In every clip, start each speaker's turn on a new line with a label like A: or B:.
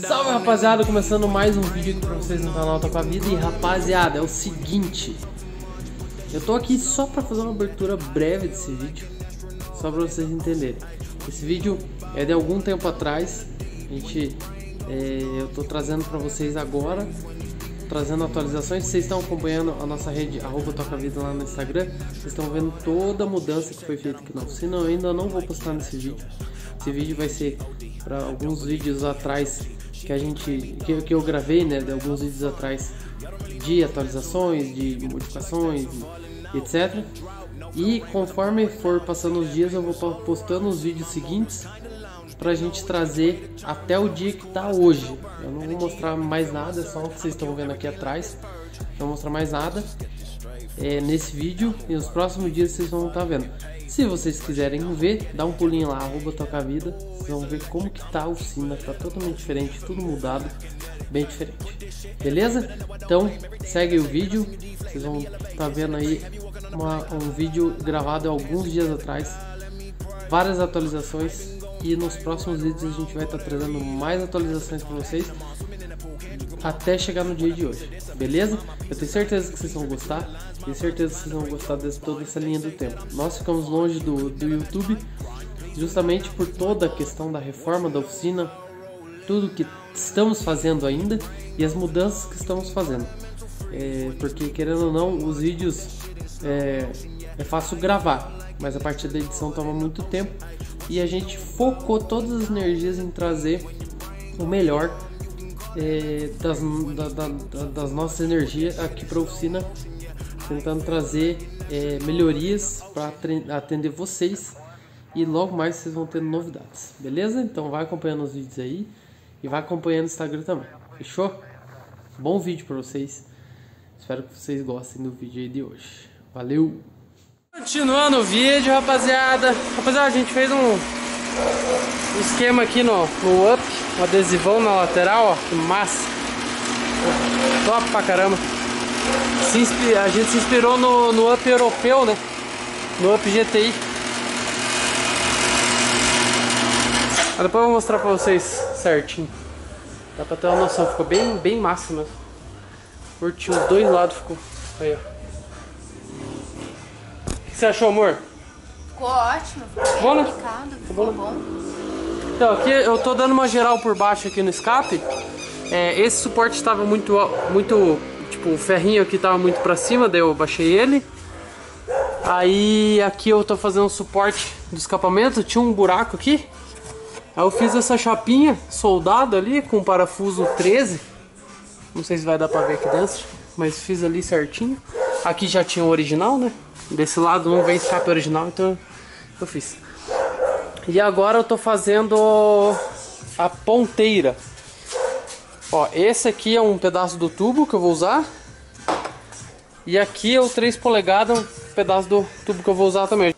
A: Salve rapaziada, começando mais um vídeo aqui pra vocês no canal Toca a Vida. E rapaziada, é o seguinte. Eu tô aqui só pra fazer uma abertura breve desse vídeo Só pra vocês entenderem. Esse vídeo é de algum tempo atrás. A gente, é, eu tô trazendo pra vocês agora Trazendo atualizações. Vocês estão acompanhando a nossa rede Arroba Toca Vida lá no Instagram. Vocês estão vendo toda a mudança que foi feita aqui. Na oficina Eu ainda não vou postar nesse vídeo. Esse vídeo vai ser para alguns vídeos atrás que a gente que, que eu gravei, né, de alguns vídeos atrás de atualizações, de modificações, etc. E conforme for passando os dias, eu vou postando os vídeos seguintes pra gente trazer até o dia que tá hoje. Eu não vou mostrar mais nada, é só o que vocês estão vendo aqui atrás. Não vou mostrar mais nada é, nesse vídeo e nos próximos dias vocês vão estar tá vendo. Se vocês quiserem ver, dá um pulinho lá, arroba Toca Vida. Vocês vão ver como que tá a oficina, tá totalmente diferente, tudo mudado, bem diferente. Beleza? Então, segue o vídeo. Vocês vão tá vendo aí uma, um vídeo gravado alguns dias atrás. Várias atualizações. E nos próximos vídeos a gente vai estar tá trazendo mais atualizações para vocês até chegar no dia de hoje, beleza? Eu tenho certeza que vocês vão gostar, tenho certeza que vocês vão gostar de toda essa linha do tempo. Nós ficamos longe do, do YouTube justamente por toda a questão da reforma da oficina, tudo que estamos fazendo ainda e as mudanças que estamos fazendo. É, porque querendo ou não, os vídeos é, é fácil gravar, mas a partir da edição toma muito tempo e a gente focou todas as energias em trazer o melhor é, das, da, da, das nossas energias aqui para a oficina, tentando trazer é, melhorias para atender vocês. E logo mais vocês vão ter novidades, beleza? Então vai acompanhando os vídeos aí e vai acompanhando o Instagram também, fechou? Bom vídeo para vocês, espero que vocês gostem do vídeo aí de hoje, valeu! Continuando o vídeo, rapaziada, rapaziada, a gente fez um esquema aqui no, no up um adesivão na lateral, ó, que massa. Top pra caramba. a gente se inspirou no, no Up europeu, né? No Up GTI. Mas depois eu vou mostrar pra vocês certinho. Dá pra ter uma noção, ficou bem, bem massa mesmo. Curti os dois lados, ficou. Aí, ó. O que você achou, amor?
B: Ficou ótimo, ficou bom, né? ficou, ficou bom.
A: Então, aqui eu tô dando uma geral por baixo aqui no escape. É, esse suporte estava muito, muito, tipo, o ferrinho aqui estava muito para cima, daí eu baixei ele. Aí aqui eu tô fazendo o suporte do escapamento, tinha um buraco aqui. Aí eu fiz essa chapinha soldado ali com parafuso 13. Não sei se vai dar pra ver aqui dentro, mas fiz ali certinho. Aqui já tinha o original, né? Desse lado não vem escape original, então eu fiz. E agora eu tô fazendo a ponteira. Ó, esse aqui é um pedaço do tubo que eu vou usar. E aqui é o 3 polegadas, um pedaço do tubo que eu vou usar também.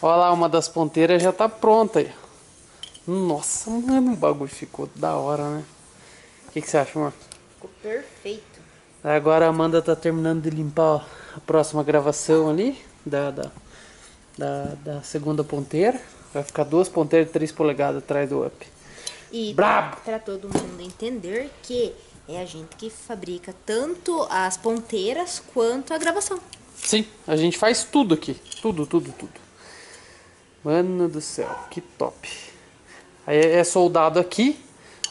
A: Olha lá, uma das ponteiras já tá pronta aí. Nossa, mano, o bagulho ficou da hora, né? O que, que você acha, amor?
B: Ficou perfeito.
A: Agora a Amanda tá terminando de limpar a próxima gravação ali da, da, da, da segunda ponteira. Vai ficar duas ponteiras de 3 polegadas atrás do up.
B: E para todo mundo entender que é a gente que fabrica tanto as ponteiras quanto a gravação.
A: Sim, a gente faz tudo aqui. Tudo, tudo, tudo. Mano do céu, que top. Aí é soldado aqui,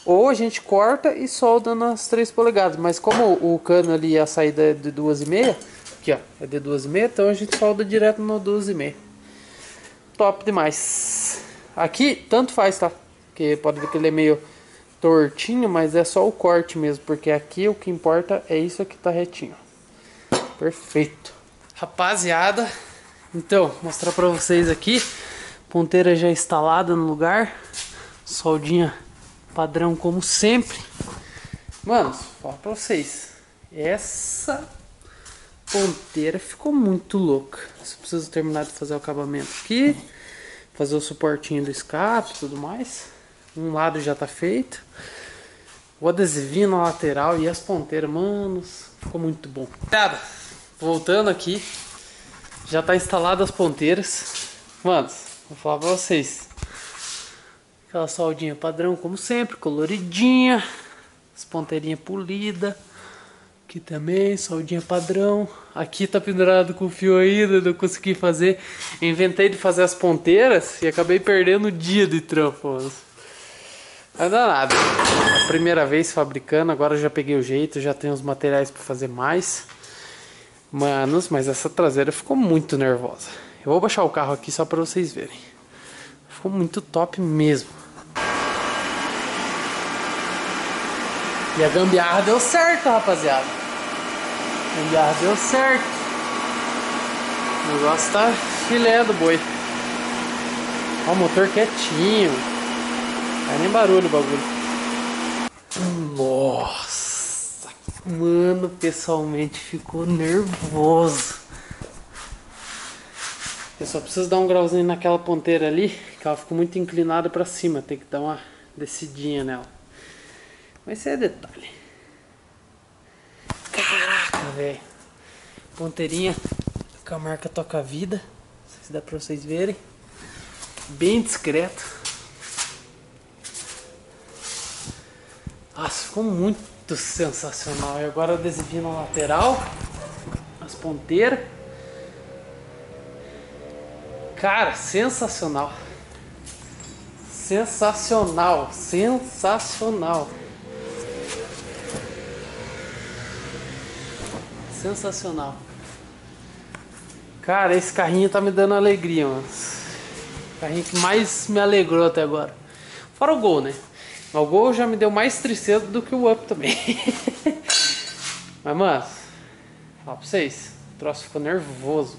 A: ou a gente corta e solda nas 3 polegadas. Mas como o cano ali, a saída é de 2,5, aqui ó, é de 2,5, então a gente solda direto no 2,5 top demais. Aqui, tanto faz, tá? Porque pode ver que ele é meio tortinho, mas é só o corte mesmo. Porque aqui o que importa é isso aqui tá retinho. Perfeito. Rapaziada, então, mostrar pra vocês aqui. Ponteira já instalada no lugar. Soldinha padrão como sempre. Mano, fala pra vocês. Essa ponteira ficou muito louca. Preciso terminar de fazer o acabamento aqui. Fazer o suportinho do escape e tudo mais. Um lado já tá feito. O adesivinho na lateral e as ponteiras, manos, ficou muito bom. Cara, voltando aqui, já tá instalado as ponteiras. Manos, vou falar pra vocês. Aquela soldinha padrão, como sempre, coloridinha. As ponteirinhas polidas. Aqui também, soldinha padrão. Aqui tá pendurado com fio ainda, não consegui fazer. Inventei de fazer as ponteiras e acabei perdendo o dia de trampo. Mas dá nada. A primeira vez fabricando, agora já peguei o jeito, já tenho os materiais para fazer mais. Manos, mas essa traseira ficou muito nervosa. Eu vou baixar o carro aqui só para vocês verem. Ficou muito top mesmo. E a gambiarra deu certo, rapaziada. A gambiarra deu certo. O negócio tá filé do boi. Ó, o motor quietinho. Não nem barulho o bagulho. Nossa. Mano, pessoalmente ficou nervoso. Eu só preciso dar um grauzinho naquela ponteira ali, que ela ficou muito inclinada para cima. Tem que dar uma descidinha nela. Mas isso é detalhe. Velho. Ponteirinha com a marca Toca Vida. Não sei se dá pra vocês verem. Bem discreto. Nossa, ficou muito sensacional. E agora adesivinho na lateral. As ponteiras. Cara, sensacional. Sensacional, sensacional. Sensacional. Cara, esse carrinho tá me dando alegria, mano. Carrinho que mais me alegrou até agora. Fora o gol, né? O gol já me deu mais tristeza do que o up também. Mas, mano, fala pra vocês, o troço ficou nervoso.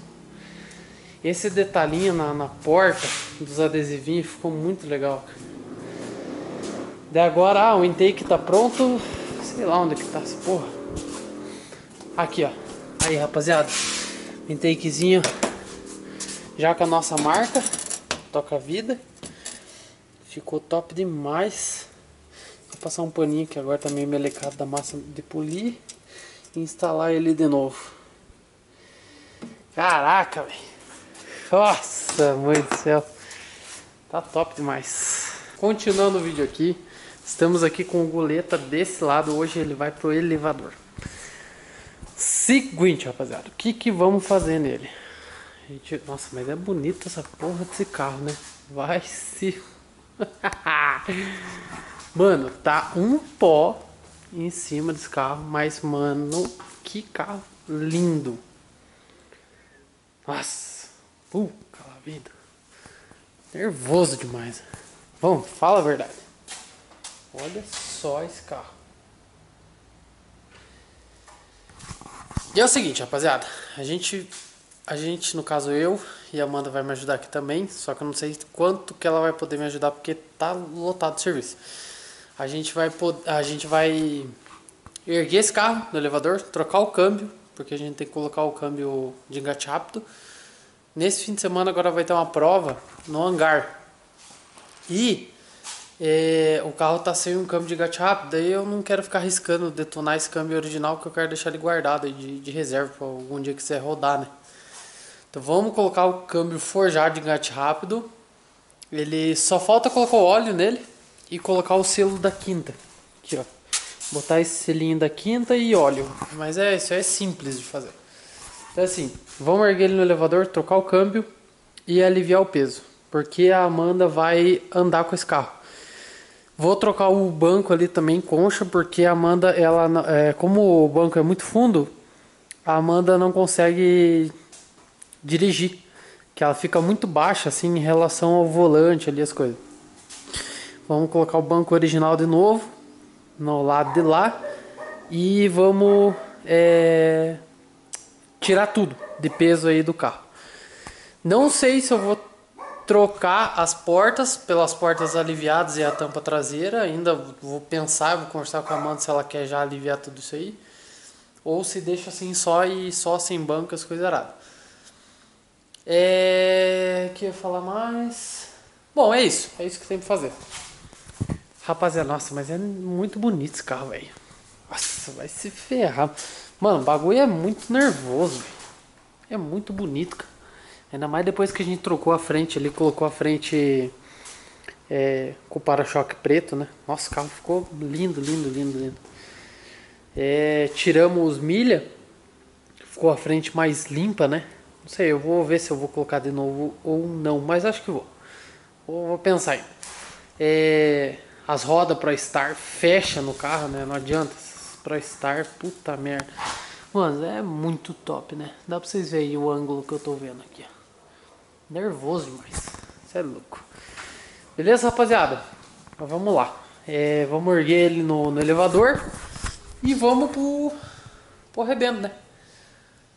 A: Esse detalhinho na, na porta dos adesivinhos ficou muito legal. Daí agora, ah, o intake tá pronto. Sei lá onde que tá essa porra. Aqui, ó. Aí, rapaziada. Intakezinho já com a nossa marca. Toca vida. Ficou top demais. Vou passar um paninho que agora tá meio melecado da massa de polir. E instalar ele de novo. Caraca, velho. Nossa, mãe do céu. Tá top demais. Continuando o vídeo aqui. Estamos aqui com o goleta desse lado. Hoje ele vai pro elevador. Seguinte, rapaziada, o que que vamos fazer nele? Gente, nossa, mas é bonita essa porra desse carro, né? Vai se... mano, tá um pó em cima desse carro, mas, mano, que carro lindo. Nossa, puta vida. Nervoso demais. Vamos, fala a verdade. Olha só esse carro. E é o seguinte, rapaziada. A gente, a gente, no caso eu e a Amanda vai me ajudar aqui também. Só que eu não sei quanto que ela vai poder me ajudar porque tá lotado de serviço. A gente vai, a gente vai erguer esse carro no elevador, trocar o câmbio, porque a gente tem que colocar o câmbio de engate rápido. Nesse fim de semana agora vai ter uma prova no hangar. E é, o carro tá sem um câmbio de gato rápido, daí eu não quero ficar arriscando detonar esse câmbio original, que eu quero deixar ele guardado de, de reserva para algum dia que você rodar, né? Então vamos colocar o câmbio forjado de engate rápido. Ele só falta colocar o óleo nele e colocar o selo da quinta. Aqui, ó. Botar esse selinho da quinta e óleo. Mas é, isso é simples de fazer. Então assim, vamos erguer ele no elevador, trocar o câmbio e aliviar o peso. Porque a Amanda vai andar com esse carro. Vou trocar o banco ali também concha, porque a Amanda, ela, é, como o banco é muito fundo, a Amanda não consegue dirigir, que ela fica muito baixa assim em relação ao volante ali as coisas. Vamos colocar o banco original de novo no lado de lá e vamos é, tirar tudo de peso aí do carro. Não sei se eu vou trocar as portas pelas portas aliviadas e a tampa traseira. Ainda vou pensar, vou conversar com a Amanda se ela quer já aliviar tudo isso aí. Ou se deixa assim só e só sem banco as coisas aradas. É. que eu falar mais? Bom, é isso. É isso que tem que fazer. Rapaziada, nossa, mas é muito bonito esse carro, velho. Nossa, vai se ferrar. Mano, o bagulho é muito nervoso. É muito bonito, cara. Ainda mais depois que a gente trocou a frente ali, colocou a frente é, com o para-choque preto, né? Nossa, o carro ficou lindo, lindo, lindo, lindo. É, tiramos os milha, ficou a frente mais limpa, né? Não sei, eu vou ver se eu vou colocar de novo ou não, mas acho que vou. Vou, vou pensar aí. É, as rodas para estar fecha no carro, né? Não adianta. Para estar, puta merda. Mano, é muito top, né? Dá pra vocês verem o ângulo que eu tô vendo aqui. Nervoso demais. Você é louco. Beleza, rapaziada? Então, vamos lá. É, vamos erguer ele no, no, elevador e vamos pro, pro arrebento, né?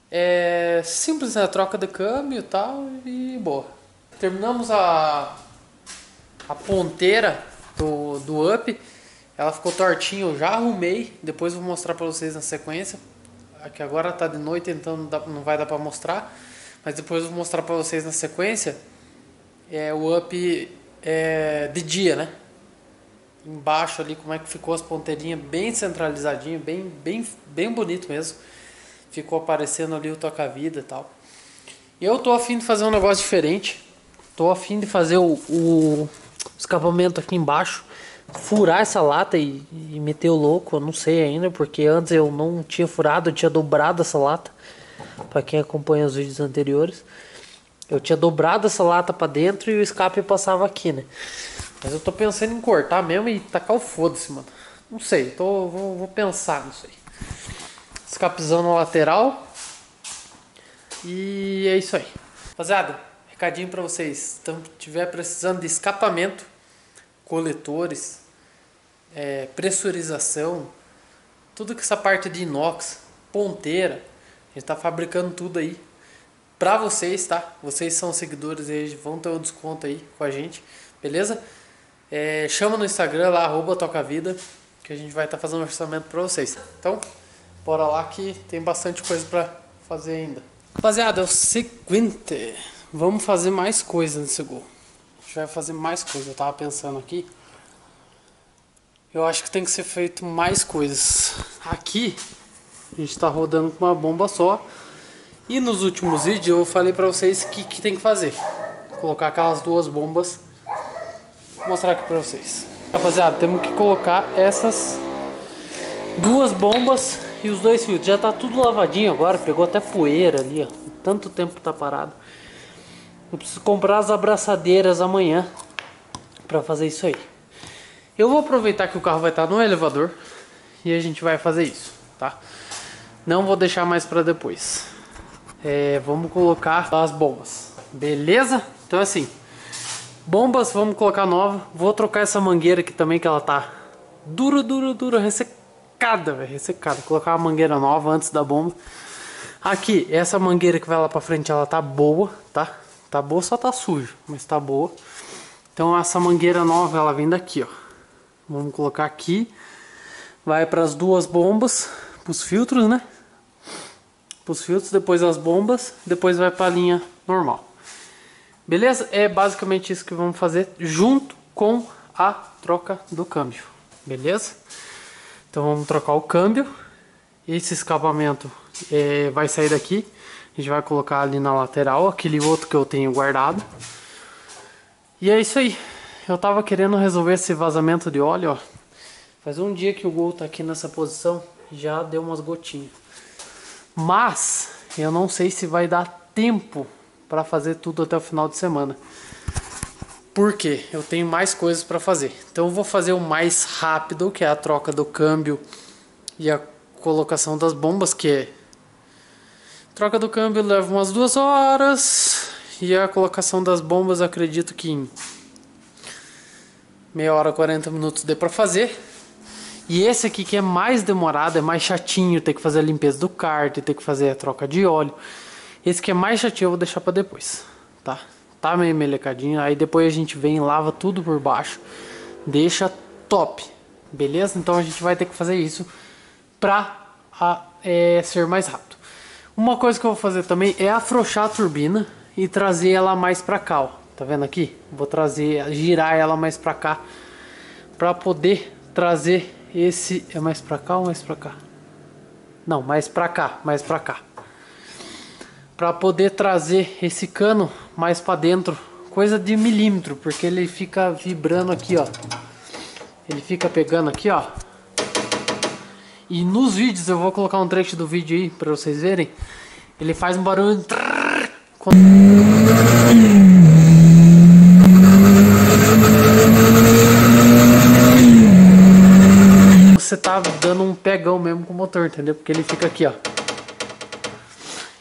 A: É simples, né? Troca de câmbio e tal e boa. Terminamos a, a ponteira do, do up. Ela ficou tortinha, eu já arrumei. Depois vou mostrar pra vocês na sequência. Aqui agora tá de noite, então não, dá, não vai dar pra mostrar. Mas depois eu vou mostrar pra vocês na sequência. É o up é, de dia, né? Embaixo ali como é que ficou as ponteirinhas bem centralizadinho, bem, bem, bem bonito mesmo. Ficou aparecendo ali o toca-vida e tal. Eu tô afim de fazer um negócio diferente. Tô afim de fazer o, o escapamento aqui embaixo. Furar essa lata e, e meter o louco, eu não sei ainda, porque antes eu não tinha furado, eu tinha dobrado essa lata. Para quem acompanha os vídeos anteriores. Eu tinha dobrado essa lata para dentro e o escape passava aqui, né? Mas eu tô pensando em cortar mesmo e tacar o foda-se, mano. Não sei, tô, vou, vou pensar nisso aí. Escapezão na lateral. E é isso aí. Rapaziada, recadinho para vocês. Se então, tiver precisando de escapamento, coletores, é, pressurização, tudo que essa parte de inox, ponteira, gente tá fabricando tudo aí pra vocês, tá? Vocês são seguidores e vão ter um desconto aí com a gente, beleza? É, chama no Instagram lá, arroba tocavida, que a gente vai estar tá fazendo um orçamento pra vocês. Então, bora lá que tem bastante coisa pra fazer ainda. Rapaziada, é o seguinte, vamos fazer mais coisa nesse gol. A gente vai fazer mais coisa, eu tava pensando aqui. Eu acho que tem que ser feito mais coisas. Aqui, a gente tá rodando com uma bomba só. E nos últimos vídeos eu falei pra vocês o que, que tem que fazer. Colocar aquelas duas bombas. Vou mostrar aqui pra vocês. Rapaziada, temos que colocar essas duas bombas e os dois fios. Já tá tudo lavadinho agora, pegou até poeira ali, ó. Tanto tempo tá parado. Eu preciso comprar as abraçadeiras amanhã pra fazer isso aí. Eu vou aproveitar que o carro vai estar no elevador e a gente vai fazer isso, tá? Não vou deixar mais pra depois é, vamos colocar as bombas. Beleza? Então assim, bombas vamos colocar nova. Vou trocar essa mangueira aqui também que ela tá dura, dura, dura, ressecada, velho, ressecada. Colocar uma mangueira nova antes da bomba. Aqui, essa mangueira que vai lá pra frente, ela tá boa, tá? Tá boa, só tá sujo, mas tá boa. Então essa mangueira nova, ela vem daqui, ó. Vamos colocar aqui. Vai para as duas bombas, os filtros, né? Os filtros, depois as bombas, depois vai para a linha normal. Beleza? É basicamente isso que vamos fazer junto com a troca do câmbio. Beleza? Então vamos trocar o câmbio. Esse escapamento é, vai sair daqui. A gente vai colocar ali na lateral, aquele outro que eu tenho guardado. E é isso aí. Eu tava querendo resolver esse vazamento de óleo, ó. Faz um dia que o Gol tá aqui nessa posição, já deu umas gotinhas. Mas eu não sei se vai dar tempo para fazer tudo até o final de semana. Porque eu tenho mais coisas para fazer. Então eu vou fazer o mais rápido, que é a troca do câmbio e a colocação das bombas, que é troca do câmbio leva umas duas horas e a colocação das bombas acredito que em meia hora 40 minutos dê para fazer. E esse aqui que é mais demorado, é mais chatinho, ter que fazer a limpeza do kart, ter que fazer a troca de óleo. Esse que é mais chatinho eu vou deixar para depois, tá? Tá meio melecadinho, aí depois a gente vem lava tudo por baixo. Deixa top, beleza? Então a gente vai ter que fazer isso pra a, é, ser mais rápido. Uma coisa que eu vou fazer também é afrouxar a turbina e trazer ela mais pra cá, ó. Tá vendo aqui? Vou trazer, girar ela mais pra cá para poder trazer esse é mais pra cá ou mais pra cá? Não, mais pra cá, mais pra cá. Pra poder trazer esse cano mais pra dentro coisa de milímetro, porque ele fica vibrando aqui, ó. Ele fica pegando aqui, ó. E nos vídeos, eu vou colocar um trecho do vídeo aí pra vocês verem. Ele faz um barulho... Quando... Você tá dando um pegão mesmo com o motor, entendeu? Porque ele fica aqui, ó.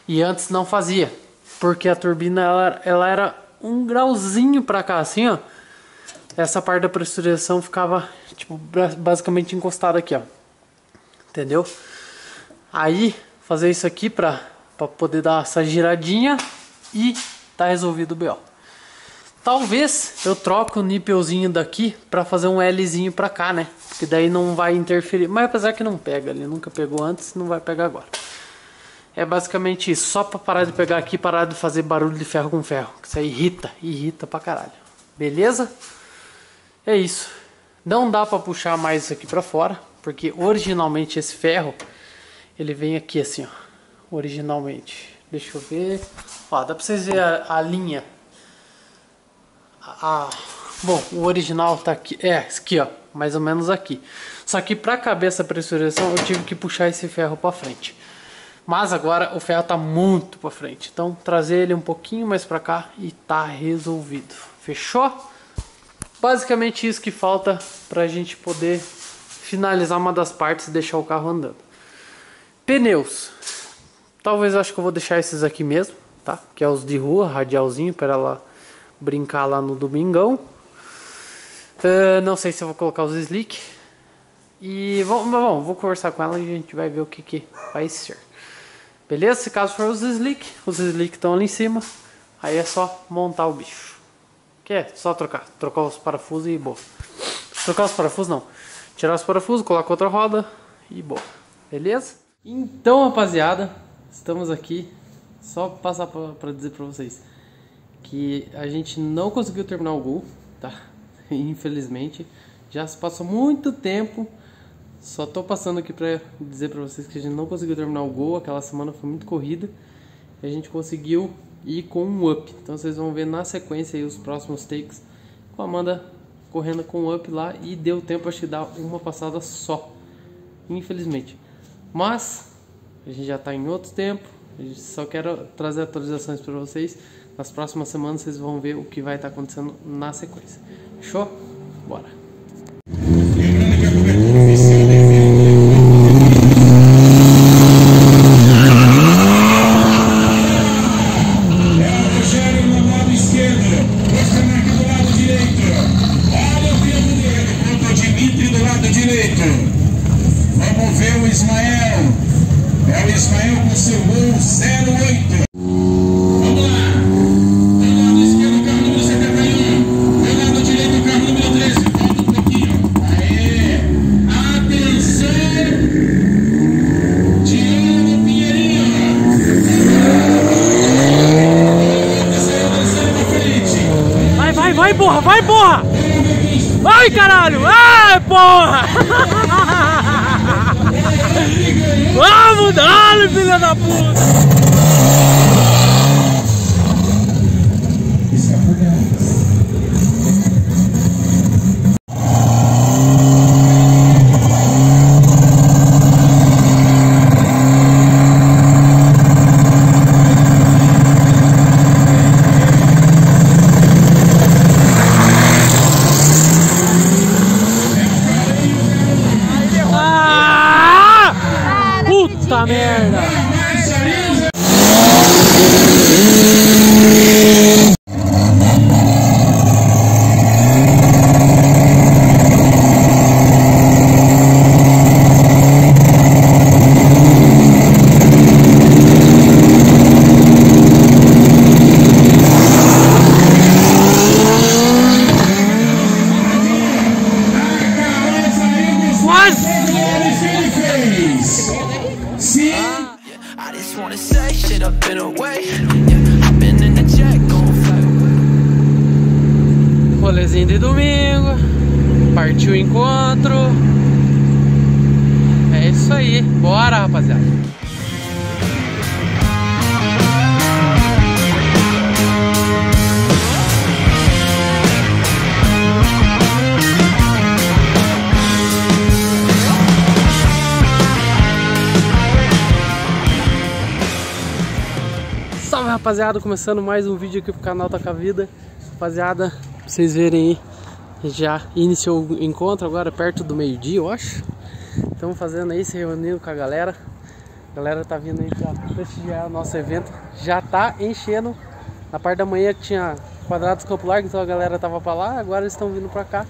A: E antes não fazia. Porque a turbina, ela, ela era um grauzinho pra cá, assim, ó. Essa parte da pressurização ficava, tipo, basicamente encostada aqui, ó. Entendeu? Aí, fazer isso aqui pra, pra poder dar essa giradinha e tá resolvido o BO. Talvez eu troque o nípelzinho daqui pra fazer um Lzinho pra cá, né? Que daí não vai interferir. Mas apesar que não pega, ele nunca pegou antes, não vai pegar agora. É basicamente isso, só pra parar de pegar aqui, parar de fazer barulho de ferro com ferro. Isso aí irrita, irrita pra caralho. Beleza? É isso. Não dá pra puxar mais isso aqui pra fora, porque originalmente esse ferro, ele vem aqui assim, ó. Originalmente. Deixa eu ver. Ó, dá pra vocês verem a, a linha. A, bom, o original tá aqui. É, aqui, ó. Mais ou menos aqui. Só que pra caber essa pressurização, eu tive que puxar esse ferro pra frente. Mas agora o ferro está muito para frente. Então trazer ele um pouquinho mais para cá e tá resolvido. Fechou? Basicamente isso que falta para a gente poder finalizar uma das partes e deixar o carro andando. Pneus. Talvez eu acho que eu vou deixar esses aqui mesmo, tá? Que é os de rua, radialzinho para ela brincar lá no domingão. Uh, não sei se eu vou colocar os slick. E vamos, bom, vou conversar com ela e a gente vai ver o que, que vai ser. Beleza? Se caso for os slick, os slick estão ali em cima. Aí é só montar o bicho. Que é só trocar. Trocar os parafusos e boa. Trocar os parafusos não. Tirar os parafusos, colocar outra roda e boa. Beleza? Então, rapaziada, estamos aqui só passar para dizer para vocês que a gente não conseguiu terminar o gol, tá? Infelizmente, já se passou muito tempo só tô passando aqui pra dizer pra vocês que a gente não conseguiu terminar o gol. Aquela semana foi muito corrida. E a gente conseguiu ir com um up. Então vocês vão ver na sequência aí os próximos takes com a Amanda correndo com um up lá. E deu tempo acho que dar uma passada só. Infelizmente. Mas a gente já tá em outro tempo. Só quero trazer atualizações para vocês. Nas próximas semanas vocês vão ver o que vai estar tá acontecendo na sequência. Show? Bora! Vamos ver o Ismael. É o Ismael com seu gol 08. Começando mais um vídeo aqui pro canal Toca Vida. Rapaziada, pra vocês verem aí, já iniciou o encontro agora perto do meio-dia, eu acho. Estamos fazendo aí, se reunindo com a galera. A galera tá vindo aí pra prestigiar o nosso evento. Já tá enchendo. Na parte da manhã tinha quadrados Campo Largo, então a galera tava pra lá, agora eles estão vindo pra cá.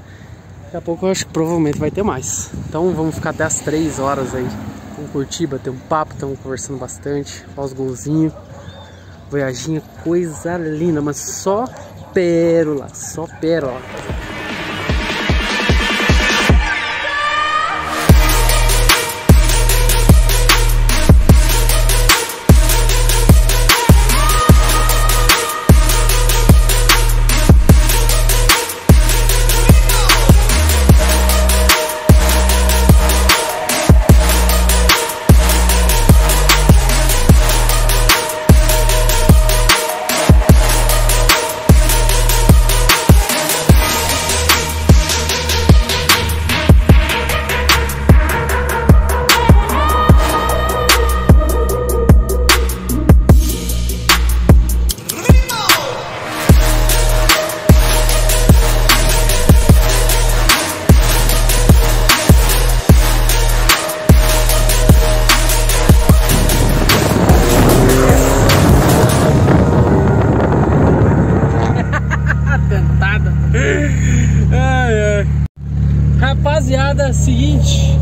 A: Daqui a pouco eu acho que provavelmente vai ter mais. Então vamos ficar até as 3 horas aí. Vamos curtir, bater um papo, estamos conversando bastante. Os golzinhos. Voyaginha, coisa linda, mas só pérola, só pérola. Rapaziada, seguinte.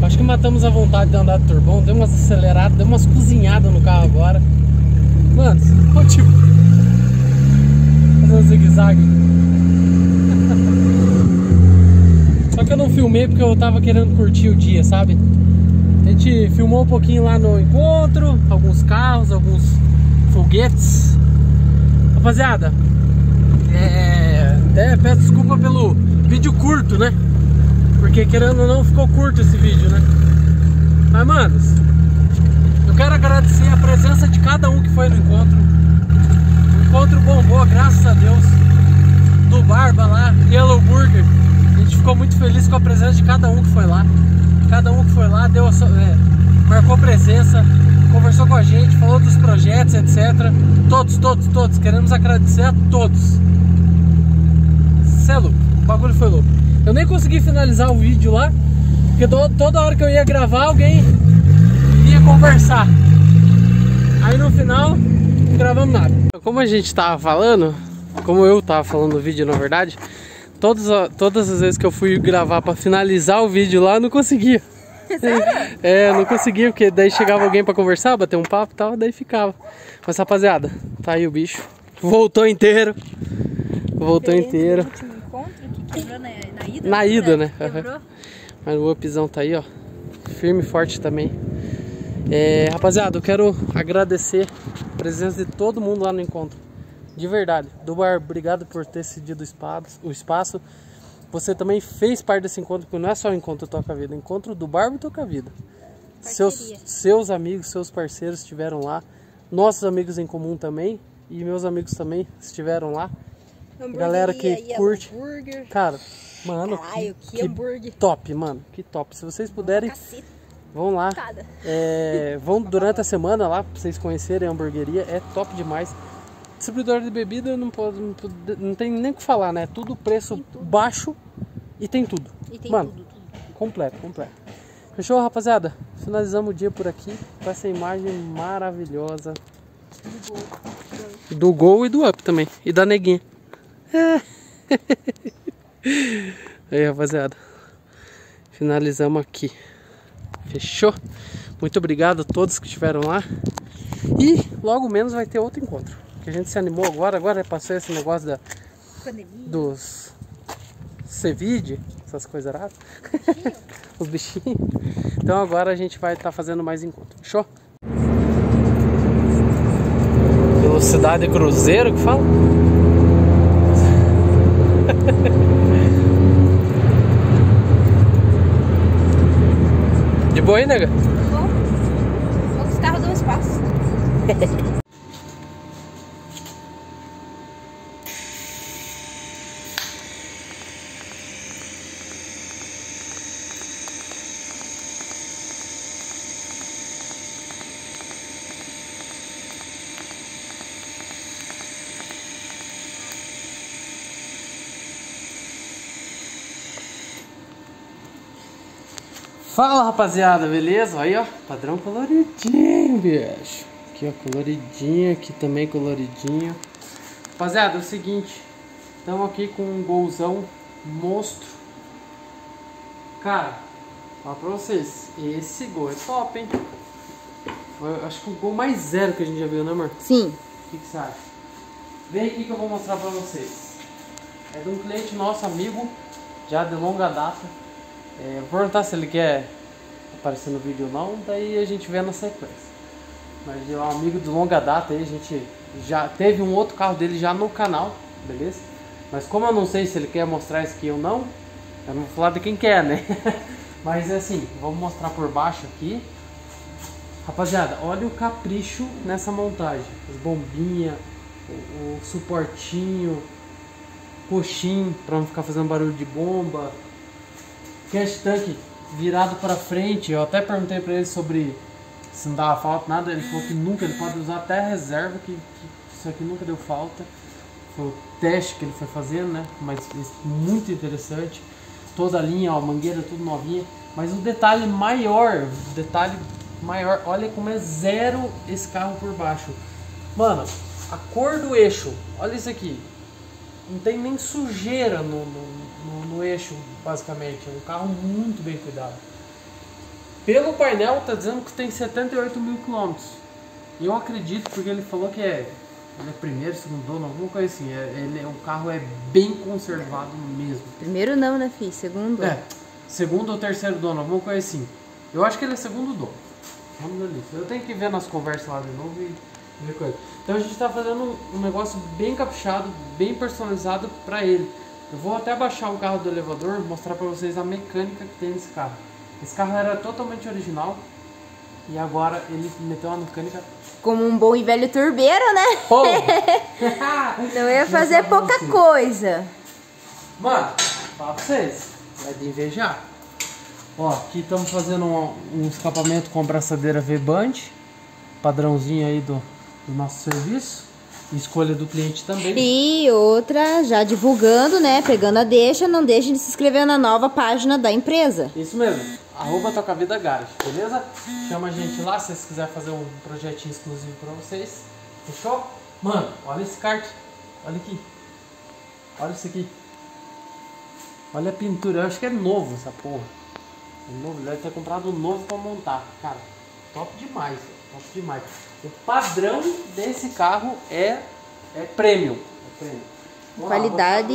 A: Acho que matamos a vontade de andar de turbão. Deu umas aceleradas, deu umas cozinhadas no carro agora. Mano, ficou tipo. Fazendo zigue-zague. Só que eu não filmei porque eu tava querendo curtir o dia, sabe? A gente filmou um pouquinho lá no encontro, alguns carros, alguns foguetes. Rapaziada, é, até peço desculpa pelo vídeo curto, né? Porque querendo ou não, ficou curto esse vídeo, né? Mas, manos, eu quero agradecer a presença de cada um que foi no encontro. O encontro bombou, graças a Deus. Do Barba lá, Yellow Burger. A gente ficou muito feliz com a presença de cada um que foi lá. Cada um que foi lá deu sua- é, marcou presença, conversou com a gente, falou dos projetos, etc. Todos, todos, todos. Queremos agradecer a todos. Cê é louco, o bagulho foi louco. Eu nem consegui finalizar o vídeo lá, porque to- toda hora que eu ia gravar, alguém ia conversar. Aí no final, não gravamos nada. Como a gente tava falando, como eu tava falando no vídeo na verdade, todas, todas as vezes que eu fui gravar pra finalizar o vídeo lá, eu não conseguia. É, eu não conseguia, porque daí chegava alguém pra conversar, bater um papo e tal, daí ficava. Mas rapaziada, tá aí o bicho. Voltou inteiro. Voltou inteiro.
B: Na, na ida.
A: Né? Mas o upzão tá aí, ó. Firme e forte também. É, rapaziada, eu quero agradecer a presença de todo mundo lá no encontro. De verdade. Dubar, obrigado por ter cedido o espaço. O espaço. Você também fez parte desse encontro, porque não é só o encontro Toca Vida, é encontro do Barbo Toca Vida. Seus,
B: Parceria.
A: seus amigos, seus parceiros estiveram lá. Nossos amigos em comum também. E meus amigos também estiveram lá. Galera que curte. Cara, mano,
B: Caralho, que hambúrguer.
A: top, mano. Que top. Se vocês puderem,
B: Caceta.
A: vão lá. É, vão durante a semana lá pra vocês conhecerem a hamburgueria. É top demais. Distribuidor de bebida não, pode, não, não tem nem o que falar, né? Tudo preço baixo e tem tudo.
B: E tem
A: Mano,
B: tudo, tudo.
A: completo, completo. Fechou, rapaziada? Finalizamos o dia por aqui com essa imagem maravilhosa do gol e do up também. E da neguinha. É. Aí, rapaziada. Finalizamos aqui. Fechou? Muito obrigado a todos que estiveram lá. E logo menos vai ter outro encontro. Que a gente se animou agora. Agora passou esse negócio da,
B: Pandemia.
A: dos Cevide, essas coisas raras. Os bichinhos. Então agora a gente vai estar fazendo mais encontro. Fechou? Velocidade cruzeiro que fala? boa aí, nega?
B: Bom, os carros dão espaço.
A: Fala rapaziada, beleza? Aí ó, padrão coloridinho, bicho. Aqui ó, coloridinho, aqui também coloridinho. Rapaziada, é o seguinte, estamos aqui com um golzão monstro. Cara, fala pra vocês, esse gol é top, hein? Eu acho que o gol mais zero que a gente já viu, né amor?
B: Sim.
A: O que, que você acha? Vem aqui que eu vou mostrar pra vocês. É de um cliente nosso, amigo, já de longa data. É, vou perguntar se ele quer aparecer no vídeo ou não, daí a gente vê na sequência. Mas é um amigo de longa data aí, a gente já teve um outro carro dele já no canal, beleza? Mas como eu não sei se ele quer mostrar isso aqui ou não, eu não vou falar de quem quer, né? Mas é assim, vamos mostrar por baixo aqui. Rapaziada, olha o capricho nessa montagem. As bombinhas, o, o suportinho, coxim para não ficar fazendo barulho de bomba, cash tank virado para frente. Eu até perguntei para ele sobre se não dava falta, nada. Ele falou que nunca, ele pode usar até reserva, que, que isso aqui nunca deu falta. Foi o teste que ele foi fazendo, né? Mas muito interessante. Toda a linha, ó, mangueira tudo novinha. Mas o detalhe maior, detalhe maior, olha como é zero esse carro por baixo. Mano, a cor do eixo, olha isso aqui. Não tem nem sujeira no, no, no, no eixo, basicamente. É um carro muito bem cuidado. Pelo painel, tá dizendo que tem 78 mil quilômetros. Eu acredito, porque ele falou que é, ele é primeiro, segundo dono, alguma coisa assim. É, ele, é, o carro é bem conservado mesmo.
B: Primeiro não, né, filho? Segundo?
A: É, segundo ou terceiro dono, alguma coisa assim. Eu acho que ele é segundo dono. Vamos ver nisso. Eu tenho que ver nas conversas lá de novo e ver coisa. Então a gente está fazendo um negócio bem caprichado, bem personalizado para ele. Eu vou até baixar o carro do elevador, mostrar para vocês a mecânica que tem nesse carro. Esse carro era totalmente original e agora ele meteu uma mecânica.
B: Como um bom e velho turbeiro, né?
A: Oh!
B: Não ia fazer pouca você. coisa.
A: Mano, fala pra vocês, vai de invejar. Ó, aqui estamos fazendo um, um, escapamento com abraçadeira V-Band, padrãozinho aí do, do nosso serviço. Escolha do cliente também.
B: E outra, já divulgando, né? Pegando a deixa, não deixe de se inscrever na nova página da empresa.
A: Isso mesmo. Arroba Toca Vida Garage, beleza? Chama a gente lá se vocês quiserem fazer um projetinho exclusivo pra vocês. Fechou? Mano, olha esse kart. Olha aqui. Olha isso aqui. Olha a pintura. Eu acho que é novo essa porra. É novo. Deve ter comprado novo pra montar. Cara, top demais. O padrão desse carro é, é premium. É premium.
B: Qualidade,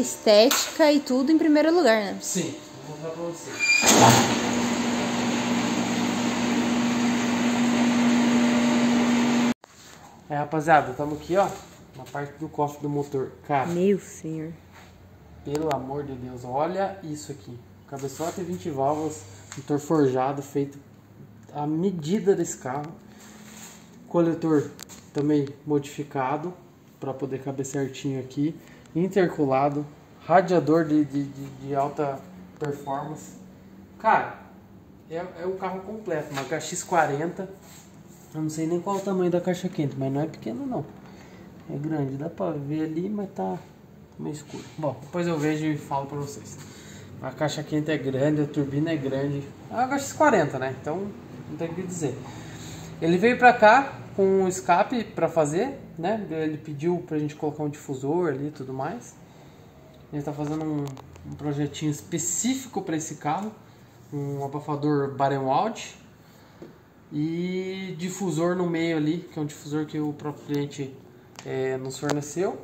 B: estética e tudo em primeiro lugar, né?
A: Sim, vou mostrar pra vocês. É, rapaziada, estamos aqui, ó, na parte do cofre do motor. Cara,
B: meu senhor.
A: Pelo amor de Deus, olha isso aqui. Cabeçote 20 válvulas, motor forjado, feito a medida desse carro coletor também modificado para poder caber certinho aqui, interculado, radiador de, de, de, de alta performance. Cara, é, é um carro completo, uma HX40. Eu não sei nem qual o tamanho da caixa quente, mas não é pequeno não. É grande, dá pra ver ali, mas tá meio escuro. Bom, depois eu vejo e falo pra vocês. A caixa quente é grande, a turbina é grande. É uma HX40, né? Então não tem o que dizer. Ele veio pra cá, com um escape para fazer, né? Ele pediu pra gente colocar um difusor ali e tudo mais. Ele está fazendo um, um, projetinho específico para esse carro, um abafador Barenwald e difusor no meio ali, que é um difusor que o próprio cliente é, nos forneceu.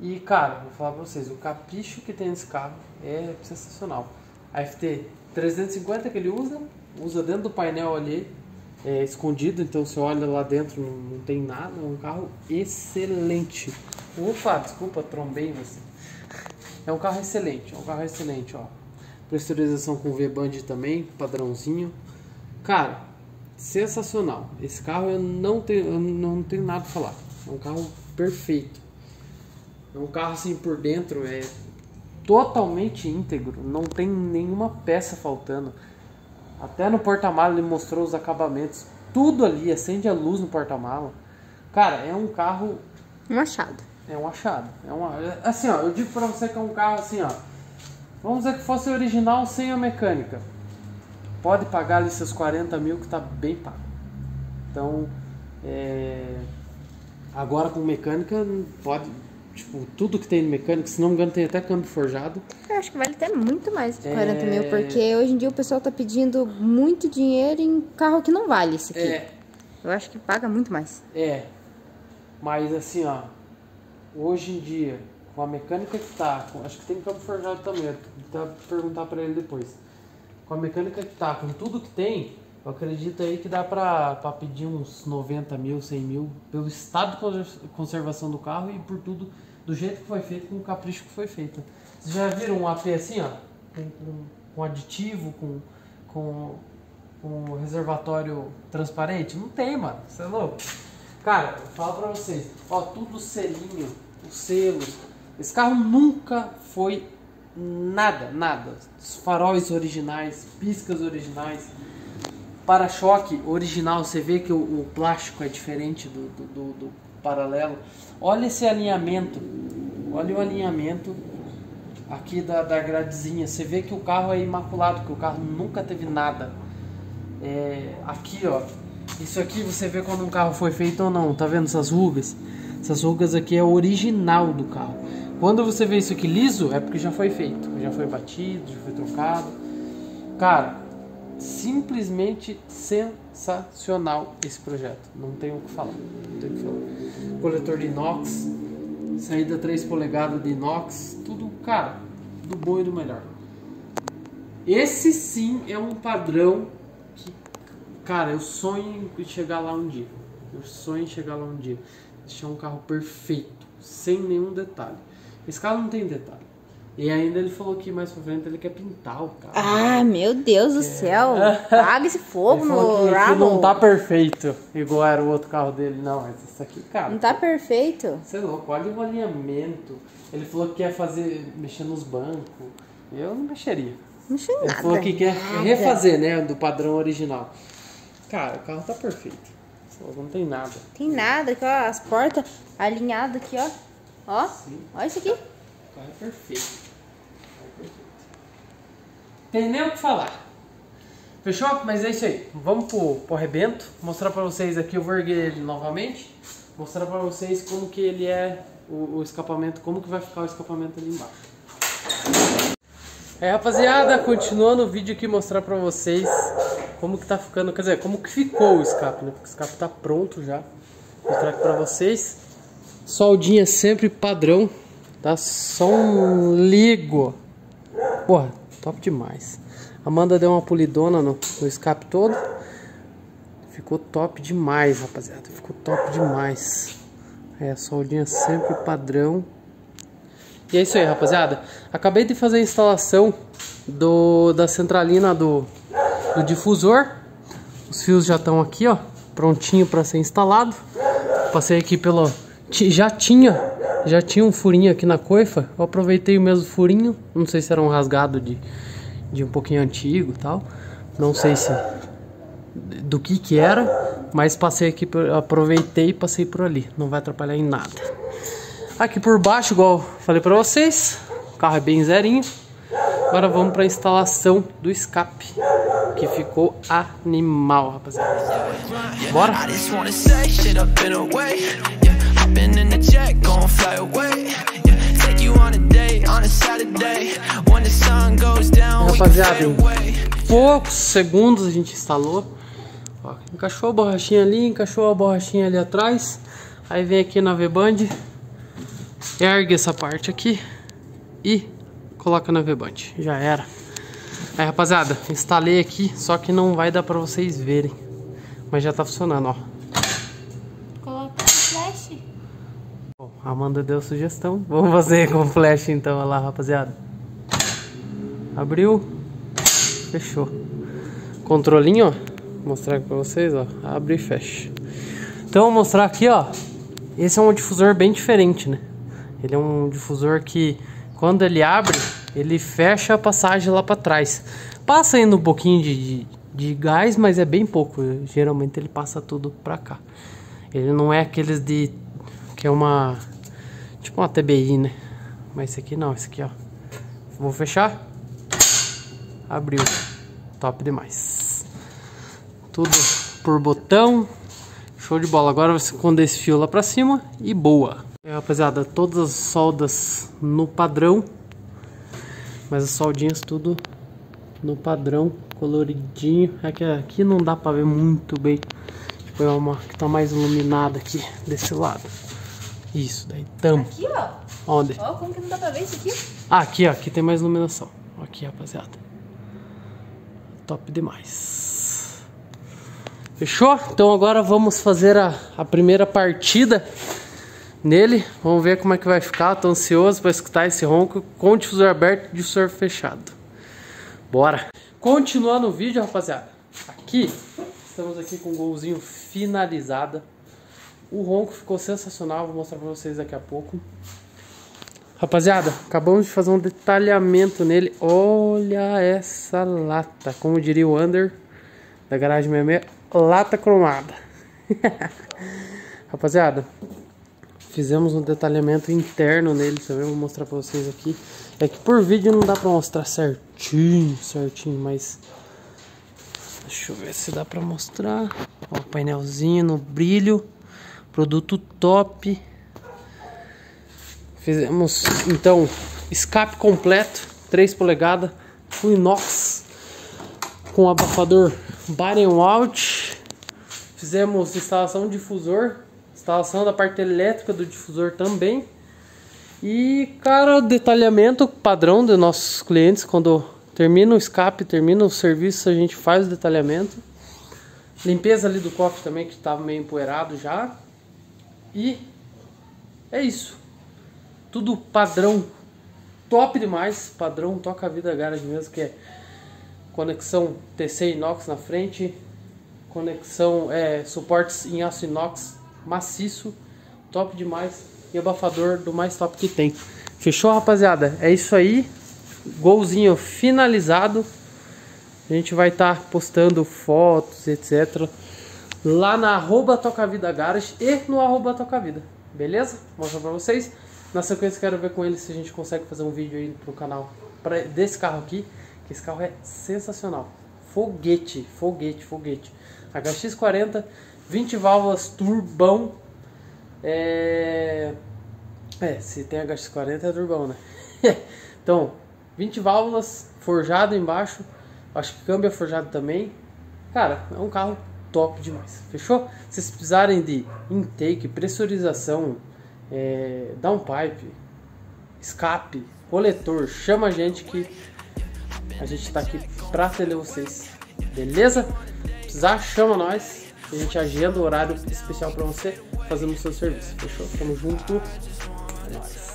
A: E cara, vou falar pra vocês, o capricho que tem nesse carro é sensacional. A FT 350 que ele usa, usa dentro do painel ali, é, escondido, então você olha lá dentro, não, não, tem nada. É um carro excelente. Opa, desculpa, trombei você. É um carro excelente, é um carro excelente, ó. Pressurização com V-Band também, padrãozinho. Cara, sensacional. Esse carro eu não tenho, eu não tenho nada a falar. É um carro perfeito. É um carro assim por dentro, é totalmente íntegro, não tem nenhuma peça faltando. Até no porta-mala ele mostrou os acabamentos. Tudo ali, acende a luz no porta-mala. Cara, é um carro.
B: Um achado.
A: É um achado. É uma... Assim, ó, eu digo pra você que é um carro assim, ó. Vamos dizer que fosse original sem a mecânica. pode pagar ali seus 40 mil que tá bem pago. Então, é, agora com mecânica, pode, tipo, tudo que tem mecânica, se não me engano tem até câmbio forjado.
B: Eu acho que vale até muito mais de 40
A: É.
B: mil, porque hoje em dia o pessoal tá pedindo muito dinheiro em carro que não vale esse aqui.
A: É,
B: Eu acho que paga muito mais.
A: é, mas assim, ó, hoje em dia, com a mecânica que tá, com- acho que tem câmbio forjado também, eu vou perguntar pra ele depois. Com a mecânica que tá, com tudo que tem, eu acredito aí que dá pra pedir uns 90 mil, 100 mil, pelo estado de conser- conservação do carro e por tudo, do jeito que foi feito, com o capricho que foi feito. Vocês já viram um AP assim, ó? Com, com, com aditivo, com, com, com reservatório transparente? Não tem, mano. Você é louco? Cara, eu falo pra vocês, ó, tudo selinho, os selos. Esse carro nunca foi nada, nada. Os faróis originais, piscas originais, para-choque original. Você vê que o, o plástico é diferente do, do, do- do paralelo. Olha esse alinhamento, olha o alinhamento aqui da, da gradezinha. Você vê que o carro é imaculado, que o carro nunca teve nada. É, aqui, ó. Isso aqui você vê quando um carro foi feito ou não. Tá vendo essas rugas? Essas rugas aqui é original do carro. Quando você vê isso aqui liso, é porque já foi feito. Já foi batido, já foi trocado. Cara, simplesmente sensacional esse projeto. Não tem o que falar. Não tem o que falar. Coletor de inox, saída 3 polegadas de inox, tudo, cara, do bom e do melhor. Esse sim é um padrão que, cara, eu sonho em chegar lá um dia. Eu sonho em chegar lá um dia. Deixar um carro perfeito, sem nenhum detalhe. Esse carro não tem detalhe. E ainda ele falou que mais pra frente ele quer pintar o carro.
B: Ah, meu Deus do céu. Paga esse fogo
A: Ele
B: no
A: que, não tá perfeito, igual era o outro carro dele. Não, mas isso aqui, cara.
B: Não tá perfeito.
A: Você é louco, olha o alinhamento. Ele falou que quer fazer, mexer nos bancos. Eu não mexeria.
B: Não achei
A: Ele
B: nada.
A: falou que quer
B: nada.
A: refazer, né, do padrão original. Cara, o carro tá perfeito. Não tem nada.
B: Tem nada aqui, ó. As portas alinhadas aqui, ó. Ó.
A: Sim.
B: Olha isso aqui.
A: Carro é perfeito. Carro é perfeito. Tem nem o que falar. Fechou? Mas é isso aí. Vamos pro, pro arrebento. Mostrar pra vocês aqui. Eu vou erguer ele novamente. Mostrar pra vocês como que ele é o, o escapamento. Como que vai ficar o escapamento ali embaixo. É rapaziada, continuando o vídeo aqui mostrar pra vocês como que tá ficando, quer dizer, como que ficou o escape, né? Porque o escape tá pronto já. Vou mostrar aqui pra vocês. Soldinha sempre padrão, tá? Só um ligo. Porra, top demais. Amanda deu uma polidona no, no escape todo. Ficou top demais, rapaziada. Ficou top demais. É, soldinha sempre padrão. E é isso aí, rapaziada. Acabei de fazer a instalação do, da centralina do, do difusor. Os fios já estão aqui, ó, prontinho para ser instalado. Passei aqui pelo já tinha já tinha um furinho aqui na coifa. Eu aproveitei o mesmo furinho. Não sei se era um rasgado de, de um pouquinho antigo, tal. Não sei se do que que era, mas passei aqui, aproveitei e passei por ali. Não vai atrapalhar em nada. Aqui por baixo, igual falei pra vocês, o carro é bem zerinho. Agora vamos pra instalação do escape, que ficou animal, rapaziada. Bora?
C: In hopping the jet, gon' fly away. Yeah, take you on a date on a Saturday. When the sun goes down,
A: Rapaziada, em poucos segundos a gente instalou. Ó, encaixou a borrachinha ali, encaixou a borrachinha ali atrás. Aí vem aqui na V-Band, ergue essa parte aqui e coloca na V-Band. Já era. Aí, rapaziada, instalei aqui, só que não vai dar pra vocês verem. Mas já tá funcionando, ó.
B: Coloca flash.
A: Bom, Amanda deu sugestão. Vamos fazer com flash então, olha lá, rapaziada. Abriu. Fechou. Controlinho, ó. Vou mostrar aqui pra vocês, ó. Abre e fecha. Então, vou mostrar aqui, ó. Esse é um difusor bem diferente, né? Ele é um difusor que, quando ele abre, ele fecha a passagem lá pra trás. Passa ainda um pouquinho de, de, de gás, mas é bem pouco. Geralmente ele passa tudo pra cá. Ele não é aqueles de que é uma tipo uma TBI, né? Mas esse aqui não, esse aqui, ó. Vou fechar. Abriu. top demais. Tudo por botão, show de bola. Agora você esconder esse fio lá pra cima e boa. É, rapaziada, todas as soldas no padrão, mas as soldinhas tudo no padrão, coloridinho. É que aqui não dá pra ver muito bem. Tipo, é uma que tá mais iluminada aqui, desse lado. Isso, daí tamo.
B: Aqui, ó.
A: Onde?
B: Ó, como que não dá pra ver isso aqui?
A: Ah, aqui, ó. Aqui tem mais iluminação. Aqui, rapaziada. Top demais. Fechou? Então agora vamos fazer a, a primeira partida nele. Vamos ver como é que vai ficar. Tô ansioso para escutar esse ronco com o difusor aberto e difusor fechado. Bora! Continuando o vídeo, rapaziada. Aqui, estamos aqui com o golzinho finalizado. O ronco ficou sensacional, vou mostrar pra vocês daqui a pouco. Rapaziada, acabamos de fazer um detalhamento nele. Olha essa lata, como diria o Under da garagem 66, lata cromada. Rapaziada, fizemos um detalhamento interno nele também, vou mostrar pra vocês aqui. É que por vídeo não dá pra mostrar certinho, certinho, mas... Deixa eu ver se dá pra mostrar. Ó, o painelzinho no brilho. Produto top. Fizemos então escape completo, 3 polegadas, full inox com abafador bottom out. Fizemos instalação de difusor, instalação da parte elétrica do difusor também. E cara, o detalhamento padrão dos nossos clientes quando termina o escape, termina o serviço, a gente faz o detalhamento. Limpeza ali do cofre também que estava meio empoeirado já. E é isso. Tudo padrão top demais. Padrão toca a vida garage mesmo, que é conexão TC inox na frente, conexão é, suportes em aço inox maciço, top demais. E abafador do mais top que tem. Fechou, rapaziada? É isso aí. Golzinho finalizado. A gente vai estar tá postando fotos, etc lá na arroba Toca Vida e no arroba Toca Vida. Beleza? Vou mostrar pra vocês. Na sequência quero ver com eles se a gente consegue fazer um vídeo aí pro canal pra, desse carro aqui. Que esse carro é sensacional. Foguete, foguete, foguete. HX40, 20 válvulas turbão. É... é, se tem HX40 é turbão, né? então, 20 válvulas, forjado embaixo. Acho que câmbio é forjado também. Cara, é um carro top demais. Fechou? Se vocês precisarem de intake, pressurização, é, downpipe, escape, coletor, chama a gente que a gente está aqui para atender vocês. Beleza? Precisar, chama nós. A gente agenda o horário especial para você fazendo o seu serviço. Fechou? Tamo junto. É nóis.